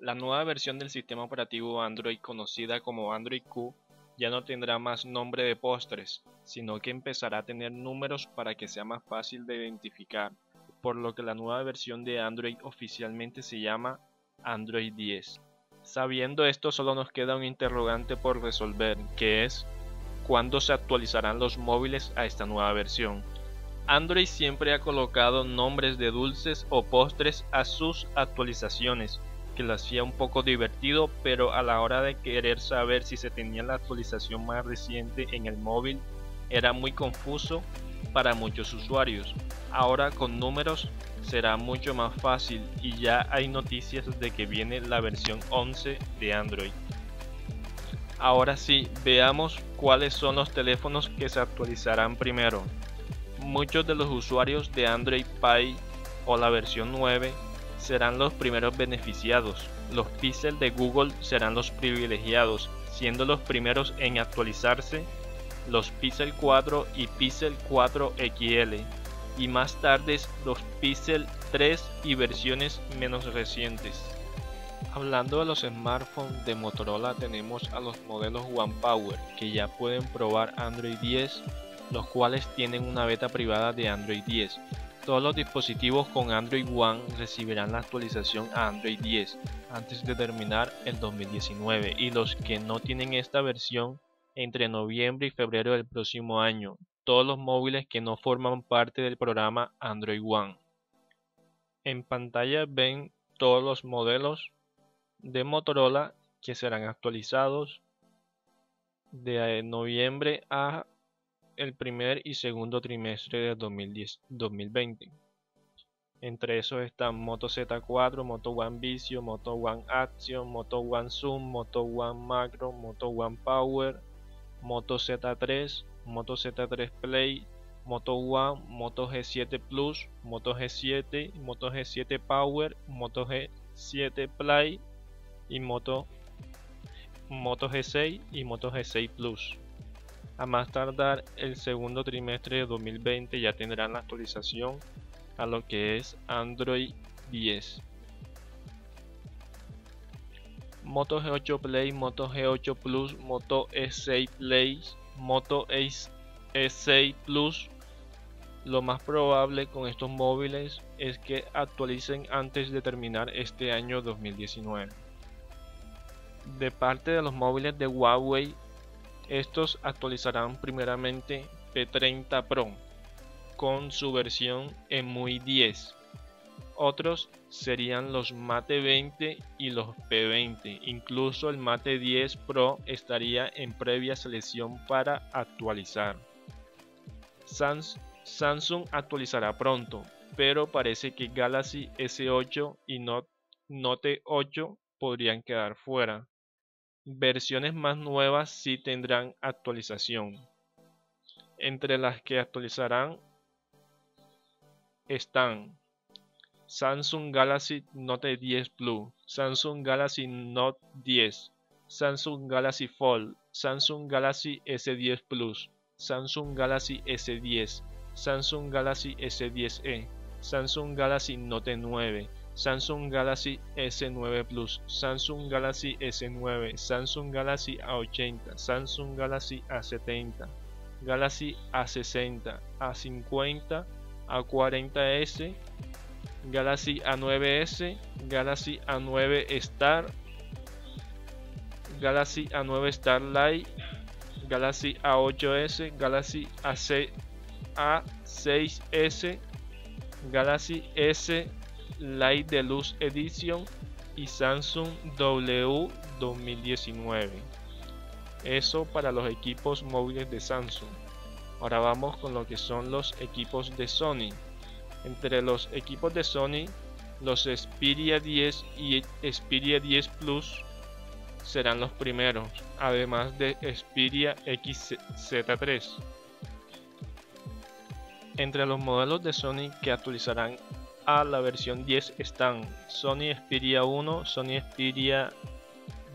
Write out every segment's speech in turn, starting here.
La nueva versión del sistema operativo Android conocida como Android Q ya no tendrá más nombre de postres, sino que empezará a tener números para que sea más fácil de identificar, por lo que la nueva versión de Android oficialmente se llama Android 10. Sabiendo esto solo nos queda un interrogante por resolver, que es ¿cuándo se actualizarán los móviles a esta nueva versión? Android siempre ha colocado nombres de dulces o postres a sus actualizaciones, que lo hacía un poco divertido, pero a la hora de querer saber si se tenía la actualización más reciente en el móvil era muy confuso para muchos usuarios. Ahora con números será mucho más fácil y ya hay noticias de que viene la versión 11 de Android. Ahora sí, veamos cuáles son los teléfonos que se actualizarán primero. Muchos de los usuarios de Android Pie o la versión 9 serán los primeros beneficiados. Los Pixel de Google serán los privilegiados, siendo los primeros en actualizarse los Pixel 4 y Pixel 4 XL, y más tarde los Pixel 3 y versiones menos recientes. Hablando de los smartphones de Motorola tenemos a los modelos One Power que ya pueden probar Android 10, los cuales tienen una beta privada de Android 10, todos los dispositivos con Android One recibirán la actualización a Android 10 antes de terminar el 2019 y los que no tienen esta versión entre noviembre y febrero del próximo año, todos los móviles que no forman parte del programa Android One. En pantalla ven todos los modelos de Motorola que serán actualizados de noviembre a el primer y segundo trimestre de 2020. Entre esos están Moto Z4, Moto One Vicio, Moto One Action, Moto One Zoom, Moto One Macro, Moto One Power, Moto Z3, Moto Z3 Play, Moto One, Moto G7 Plus, Moto G7, Moto G7 Power, Moto G7 Play y Moto, Moto G6 y Moto G6 Plus. A más tardar el segundo trimestre de 2020 ya tendrán la actualización a lo que es Android 10. Moto G8 Play, Moto G8 Plus, Moto E6 Play, Moto E6 Plus. Lo más probable con estos móviles es que actualicen antes de terminar este año 2019. De parte de los móviles de Huawei estos actualizarán primeramente P30 Pro con su versión EMUI 10. Otros serían los Mate 20 y los P20. Incluso el Mate 10 Pro estaría en previa selección para actualizar. Samsung actualizará pronto, pero parece que Galaxy S8 y Note 8 podrían quedar fuera. Versiones más nuevas sí tendrán actualización. Entre las que actualizarán están Samsung Galaxy Note 10 Plus, Samsung Galaxy Note 10, Samsung Galaxy Fold, Samsung Galaxy S10 Plus, Samsung Galaxy S10, Samsung Galaxy S10e, Samsung Galaxy Note 9, Samsung Galaxy S9 Plus, Samsung Galaxy S9, Samsung Galaxy A80, Samsung Galaxy A70, Galaxy A60, A50, A40s, Galaxy A9s, Galaxy A9 Star, Galaxy A9 Starlight, Galaxy A8s, Galaxy A6s, Galaxy S Light Deluxe Edition y Samsung W 2019. Eso para los equipos móviles de Samsung. Ahora vamos con lo que son los equipos de Sony. Entre los equipos de Sony, los Xperia 10 y Xperia 10 Plus serán los primeros, además de Xperia XZ3. Entre los modelos de Sony que actualizarán a la versión 10 están Sony Xperia 1, Sony Xperia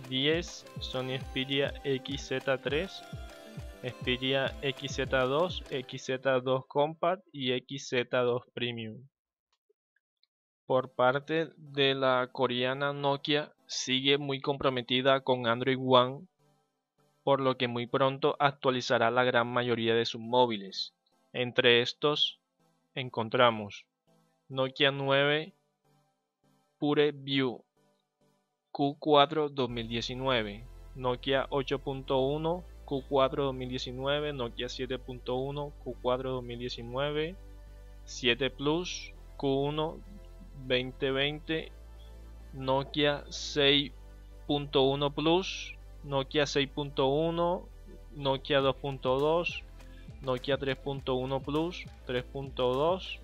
10, Sony Xperia XZ3, Xperia XZ2, XZ2 Compact y XZ2 Premium. Por parte de la coreana Nokia sigue muy comprometida con Android One, por lo que muy pronto actualizará la gran mayoría de sus móviles. Entre estos encontramos Nokia 9 Pure View Q4 2019, Nokia 8.1 Q4 2019, Nokia 7.1 Q4 2019, 7 Plus Q1 2020, Nokia 6.1 Plus, Nokia 6.1, Nokia 2.2, Nokia 3.1 Plus, 3.2,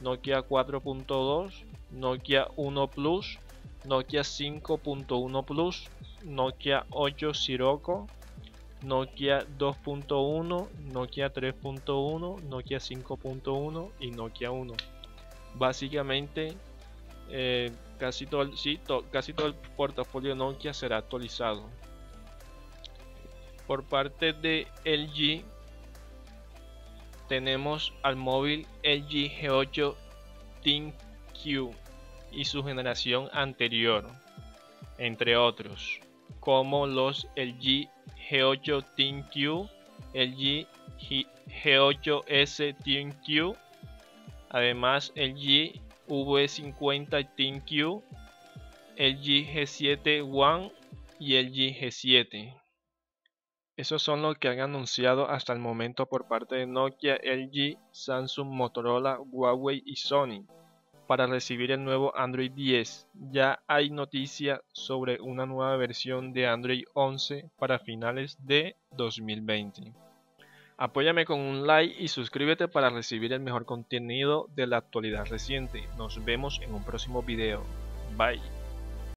Nokia 4.2, Nokia 1 Plus, Nokia 5.1 Plus, Nokia 8 Sirocco, Nokia 2.1, Nokia 3.1, Nokia 5.1 y Nokia 1. Básicamente, eh, casi, todo el, casi todo el portafolio Nokia será actualizado. Por parte de LG, tenemos al móvil LG G8 Q y su generación anterior, entre otros, como los LG G8 Q, LG G8S Q, además LG V50 Q, LG G7 One y LG G7. Esos son los que han anunciado hasta el momento por parte de Nokia, LG, Samsung, Motorola, Huawei y Sony para recibir el nuevo Android 10. Ya hay noticia sobre una nueva versión de Android 11 para finales de 2020. Apóyame con un like y suscríbete para recibir el mejor contenido de la actualidad reciente. Nos vemos en un próximo video. Bye.